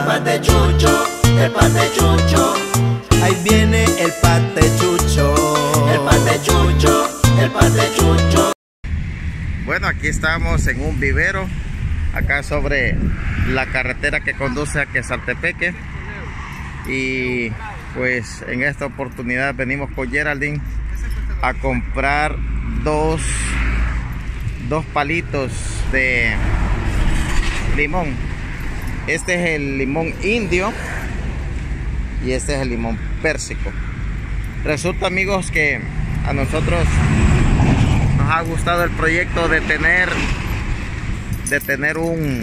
El pate chucho, el pate chucho. Ahí viene el pate chucho. El pate chucho, el pate chucho. Bueno, aquí estamos en un vivero, acá sobre la carretera que conduce a Quesaltepeque. Y pues en esta oportunidad venimos con Geraldine a comprar dos, dos palitos de limón. Este es el limón indio y este es el limón pérsico. Resulta amigos que a nosotros nos ha gustado el proyecto de tener de tener un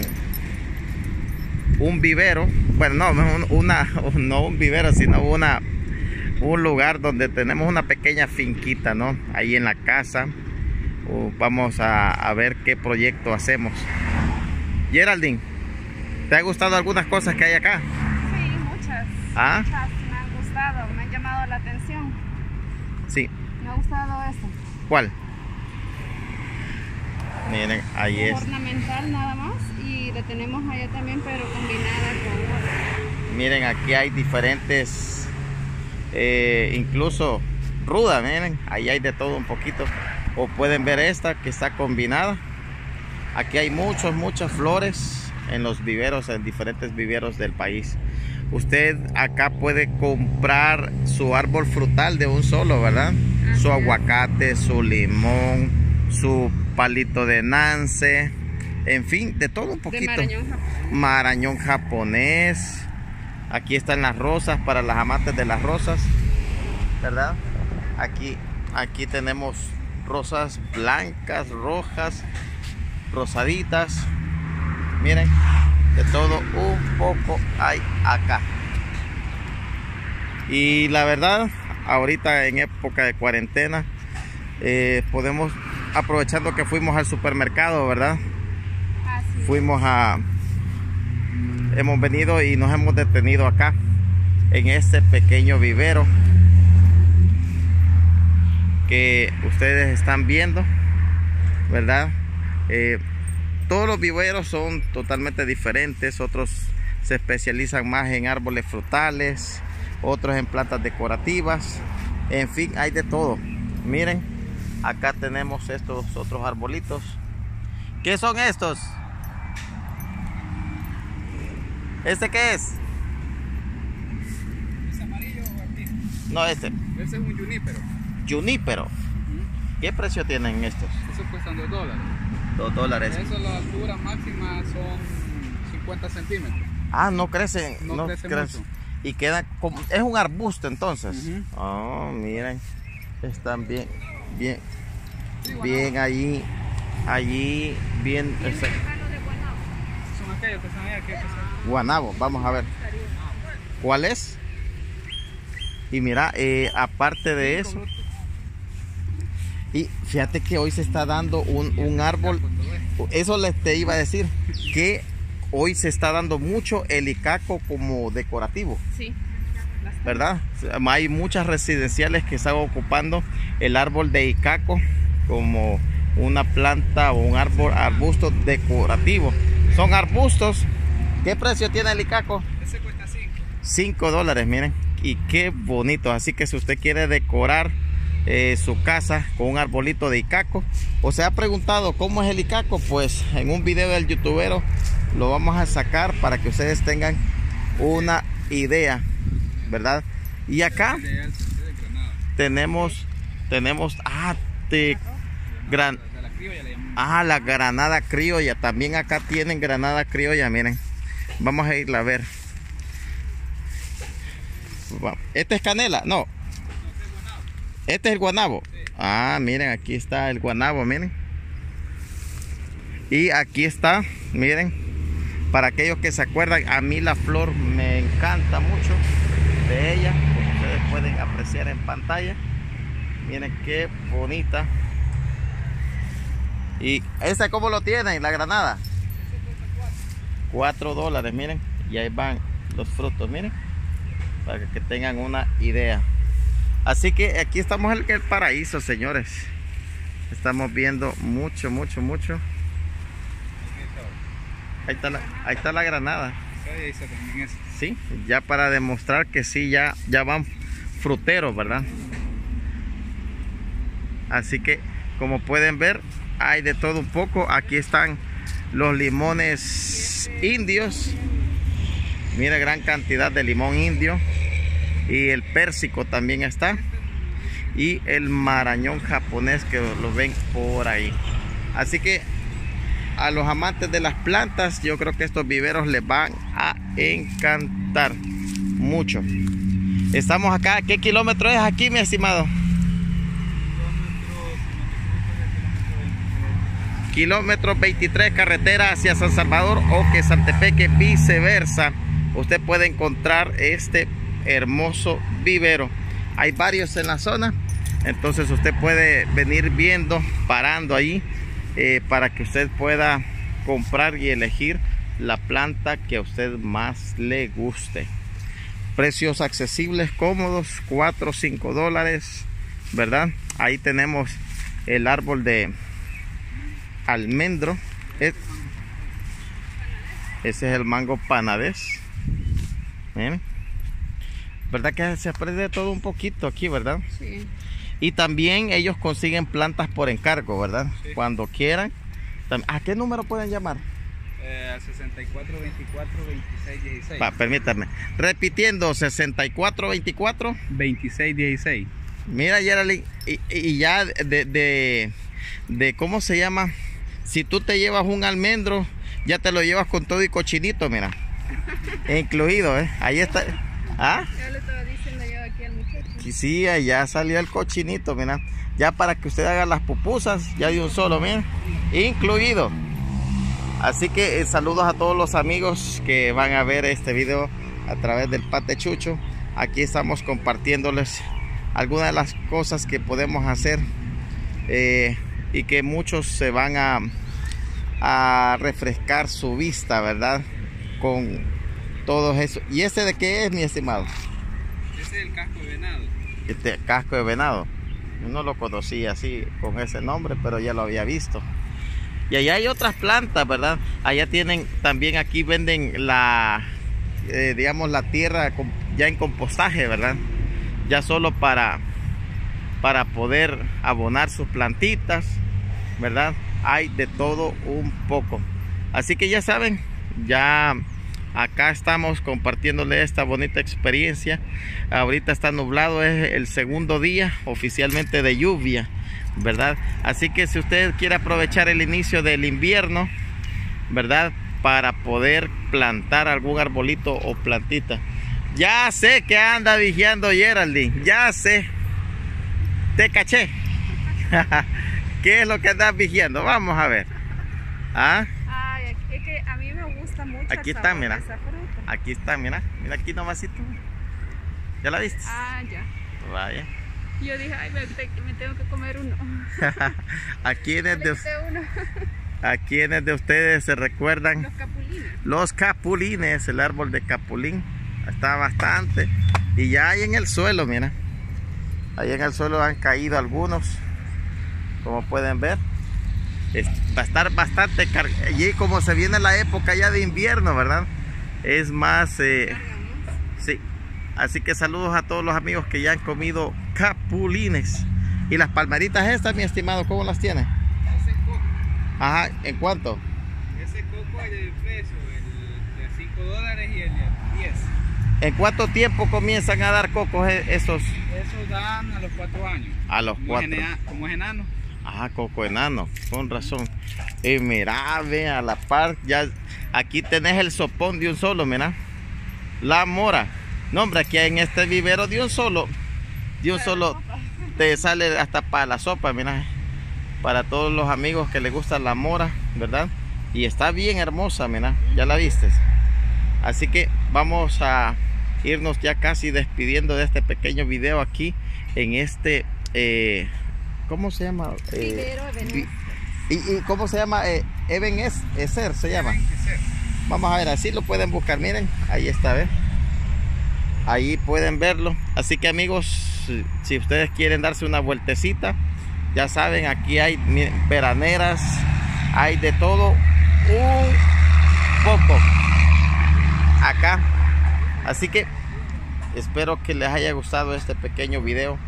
un vivero. Bueno no una no un vivero sino una un lugar donde tenemos una pequeña finquita no ahí en la casa. Vamos a, a ver qué proyecto hacemos. Geraldine ¿te ha gustado algunas cosas que hay acá? Sí, muchas. ¿Ah? Muchas me han gustado, me han llamado la atención. Sí. Me ha gustado esto. ¿Cuál? Miren, ahí es. Ornamental nada más y la tenemos allá también pero combinada con Miren, aquí hay diferentes, eh, incluso ruda, miren, ahí hay de todo un poquito. O pueden ver esta que está combinada. Aquí hay muchas, muchas flores en los viveros, en diferentes viveros del país. Usted acá puede comprar su árbol frutal de un solo, ¿verdad? Su aguacate, su limón, su palito de nance, en fin, de todo un poquito. De marañón japonés. Marañón japonés. Aquí están las rosas para las amantes de las rosas, ¿verdad? Aquí, aquí tenemos rosas blancas, rojas, rosaditas. Miren, de todo un poco hay acá. Y la verdad, ahorita en época de cuarentena, eh, podemos, aprovechando que fuimos al supermercado, ¿verdad? Así. Fuimos a, hemos venido y nos hemos detenido acá, en este pequeño vivero que ustedes están viendo, ¿verdad? Eh, todos los viveros son totalmente diferentes, otros se especializan más en árboles frutales, otros en plantas decorativas, en fin, hay de todo. Miren, acá tenemos estos otros arbolitos. ¿Qué son estos? ¿Este qué es? ¿Es amarillo o? No, este. Ese es un junípero. Junípero. ¿Qué precio tienen estos? Eso cuestan 2 dólares. Dos dólares. Eso la altura máxima son 50 centímetros. Ah, no crecen. No No, crece crecen. mucho. Y queda como. Es un arbusto entonces. Ujú. Oh, miren. Están bien, bien, Sí, bien allí. Allí, bien. este, Son aquellos que están allá que que son- guanabo, vamos a ver. ¿Cuál es? Y mira, eh, aparte de eso. Y fíjate que hoy se está dando un, un árbol. Eso les te iba a decir. Que hoy se está dando mucho el icaco como decorativo. Sí. ¿verdad? Hay muchas residenciales que están ocupando el árbol de icaco como una planta o un árbol arbusto decorativo. Son arbustos. ¿Qué precio tiene el icaco? Ese cuesta 5. 5 dólares, miren. Y qué bonito. Así que si usted quiere decorar eh, su casa con un arbolito de icaco o se ha preguntado cómo es el icaco, pues en un video del youtubero lo vamos a sacar para que ustedes tengan una idea, ¿verdad? Y acá tenemos, tenemos, ah, gran, ah, la granada criolla. También acá tienen granada criolla, miren. Vamos a irla a ver. ¿Este es canela? No. Este es el guanabo. Ah, miren, aquí está el guanabo, miren. Y aquí está, miren, para aquellos que se acuerdan, a mí la flor me encanta mucho de ella, como ustedes pueden apreciar en pantalla. Miren qué bonita. ¿Y esta cómo lo tienen, la granada? 4 dólares, miren. Y ahí van los frutos, miren. Para que tengan una idea. Así que aquí estamos en el paraíso, señores. Estamos viendo mucho, mucho, mucho. Ahí está la, ahí está la granada. Sí, ya para demostrar que sí, ya, ya van fruteros, ¿verdad? Así que, como pueden ver, hay de todo un poco. Aquí están los limones indios. Mira, gran cantidad de limón indio. Y el pérsico también está. Y el marañón japonés que lo ven por ahí. Así que a los amantes de las plantas, yo creo que estos viveros les van a encantar mucho. Estamos acá, ¿qué kilómetro es aquí, mi estimado? Kilómetro 23, carretera hacia San Salvador o que Santepeque, viceversa. Usted puede encontrar este hermoso vivero. Hay varios en la zona, entonces usted puede venir viendo, parando ahí eh, para que usted pueda comprar y elegir la planta que a usted más le guste. Precios accesibles, cómodos, 4 o 5 dólares, ¿verdad? Ahí tenemos el árbol de almendro. Es- ese es el mango panadés. Miren. ¿Verdad que se aprende todo un poquito aquí, verdad? Sí. Y también ellos consiguen plantas por encargo, ¿verdad? Sí. Cuando quieran. ¿A qué número pueden llamar? Eh, 64, 24, 26, 16. Va, permítanme. Repitiendo, 6424. 26, 16. Mira, Geraldine, y, y ya de, de, de, ¿cómo se llama? Si tú te llevas un almendro, ya te lo llevas con todo y cochinito, mira. Incluido, ¿eh? Ahí está. ¿Ah? Ya le estaba diciendo yo aquí al muchacho. Sí, ya salió el cochinito, mira. Ya para que usted haga las pupusas, ya de un solo, mira. Incluido. Así que eh, saludos a todos los amigos que van a ver este video a través del Pate Chucho. Aquí estamos compartiéndoles algunas de las cosas que podemos hacer eh, y que muchos se van a, a refrescar su vista, ¿verdad? Con todo eso. ¿Y este de qué es, mi estimado? Ese es el casco de venado. este casco de venado. Yo no lo conocía así con ese nombre, pero ya lo había visto. Y allá hay otras plantas, ¿verdad? Allá tienen, también aquí venden la, eh, digamos, la tierra ya en compostaje, ¿verdad? Ya solo para, para poder abonar sus plantitas, ¿verdad? Hay de todo un poco. Así que ya saben, ya acá estamos compartiéndole esta bonita experiencia. Ahorita está nublado, es el segundo día oficialmente de lluvia, ¿verdad? Así que si usted quiere aprovechar el inicio del invierno, ¿verdad? Para poder plantar algún arbolito o plantita. Ya sé que anda vigiando Geraldine, ya sé. Te caché. ¿Qué es lo que andas vigiando? Vamos a ver. ¿Ah? Ay, es que a mí me gusta mucho. el Aquí está, mira. Aquí está, mira. Mira aquí nomasito. ¿Ya la viste? Ah, ya. Vaya. Yo dije, ay, me, me tengo que comer uno. ¿A quiénes Le de, quité uno. a quiénes de ustedes se recuerdan Los capulines. los capulines? El árbol de capulín. Está bastante. Y ya hay en el suelo, mira. Ahí en el suelo han caído algunos. Como pueden ver. Es- va a estar bastante car- Y como se viene la época ya de invierno, ¿verdad? Es más... eh, Sí. Así que saludos a todos los amigos que ya han comido capulines. Y las palmeritas estas, mi estimado, ¿cómo las tiene? Ese coco, Ajá, ¿en cuánto? ese coco hay de precio, el de 5 dólares y el de 10. ¿En cuánto tiempo comienzan a dar cocos e- esos? Esos dan a los 4 años. A los Como es cuatro. ena- Como es enano. Ajá, coco enano, con razón. Y mira, ve a la par, ya aquí tenés el sopón de un solo, mira. La mora. No, hombre, aquí en este vivero de un solo, de un solo te sale hasta para la sopa, mira. Para todos los amigos que les gusta la mora, ¿verdad? Y está bien hermosa, mira. Ya la viste. Así que vamos a irnos ya casi despidiendo de este pequeño video aquí en este, eh, ¿cómo se llama? Eh, ¿Y, y cómo se llama? Eh, Eben es, Eser se llama. Vamos a ver, así lo pueden buscar. Miren, ahí está, ¿ves? Ahí pueden verlo. Así que amigos, si- ustedes quieren darse una vueltecita, ya saben, aquí hay veraneras, hay de todo un poco. acá. Así que espero que les haya gustado este pequeño video.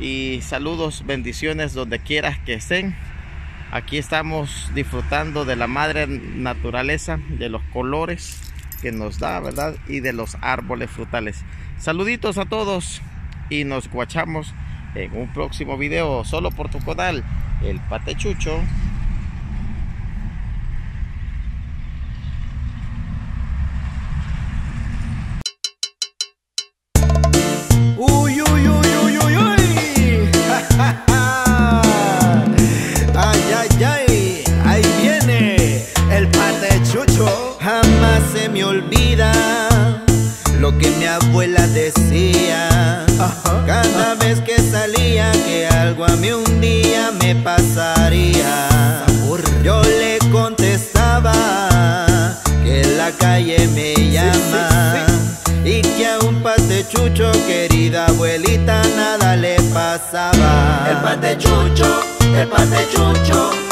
Y saludos, bendiciones donde quieras que estén. Aquí estamos disfrutando de la madre naturaleza, de los colores que nos da, ¿verdad? Y de los árboles frutales. Saluditos a todos y nos guachamos en un próximo video solo por tu canal, el Patechucho. Cada vez que salía que algo a mí un día me pasaría. Yo le contestaba que la calle me llama y que a un patechucho querida abuelita nada le pasaba. El patechucho, el patechucho.